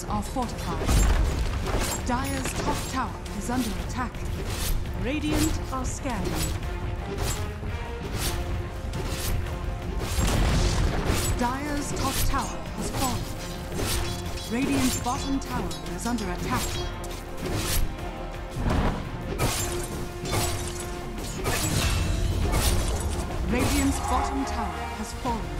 structures are fortified. Dire's top tower is under attack. Radiant are scanning. Dire's top tower has fallen. Radiant's bottom tower is under attack. Radiant's bottom tower has fallen.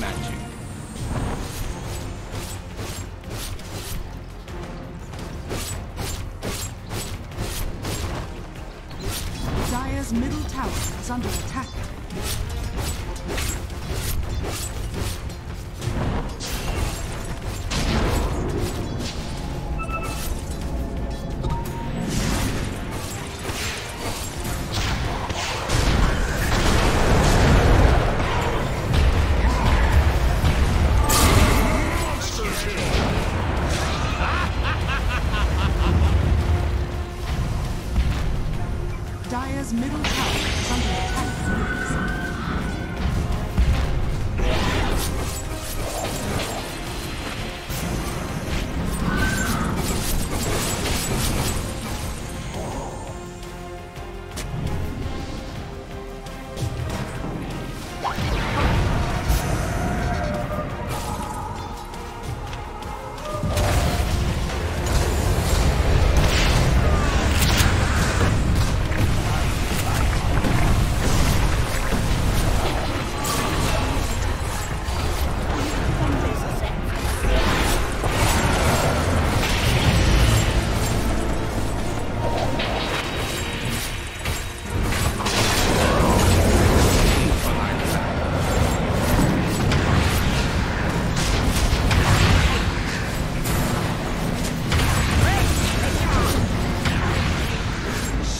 Cost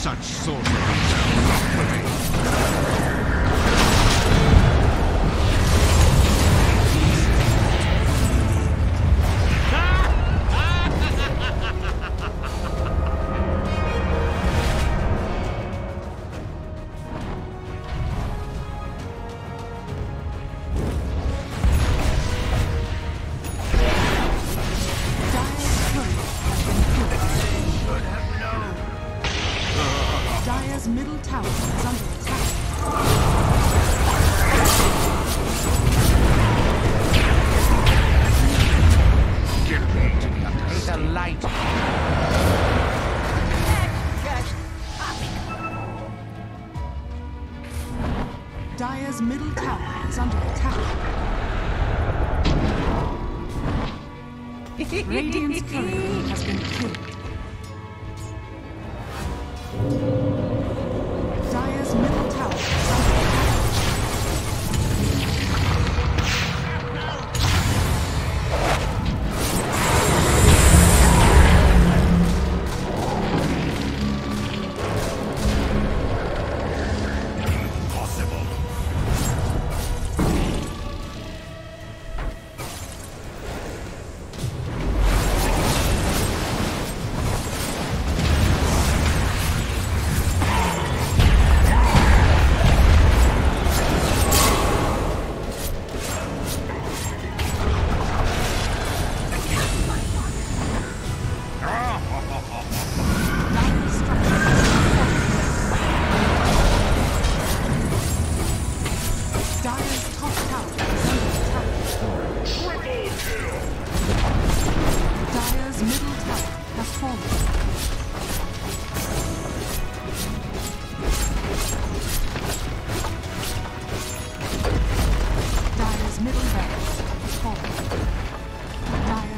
Such sorcery under attack. Radiant's courier has been killed.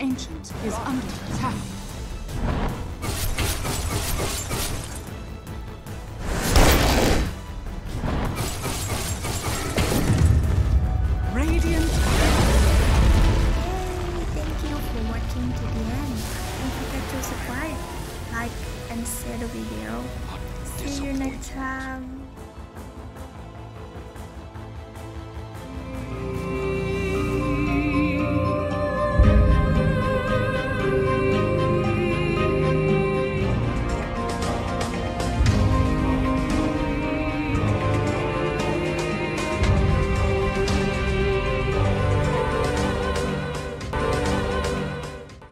Ancient is under attack. Radiant. Hey, thank you for watching to the end. Don't forget to subscribe, like, and share the video. See you next time.